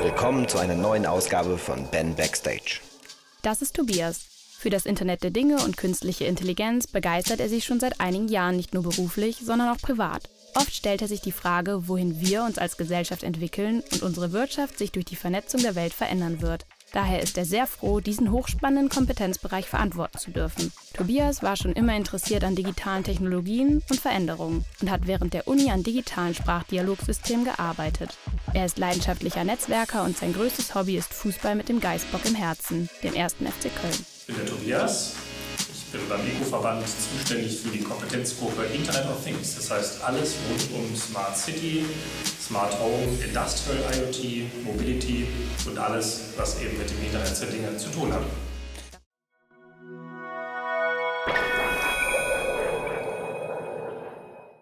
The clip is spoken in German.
Willkommen zu einer neuen Ausgabe von Ben Backstage. Das ist Tobias. Für das Internet der Dinge und künstliche Intelligenz begeistert er sich schon seit einigen Jahren nicht nur beruflich, sondern auch privat. Oft stellt er sich die Frage, wohin wir uns als Gesellschaft entwickeln und unsere Wirtschaft sich durch die Vernetzung der Welt verändern wird. Daher ist er sehr froh, diesen hochspannenden Kompetenzbereich verantworten zu dürfen. Tobias war schon immer interessiert an digitalen Technologien und Veränderungen und hat während der Uni an digitalen Sprachdialogsystemen gearbeitet. Er ist leidenschaftlicher Netzwerker und sein größtes Hobby ist Fußball mit dem Geistbock im Herzen, dem ersten FC Köln. Ich bin der Tobias. Bin beim ECO-Verband zuständig für die Kompetenzgruppe Internet of Things. Das heißt alles rund um Smart City, Smart Home, Industrial IoT, Mobility und alles, was eben mit dem Internet der Dinge zu tun hat.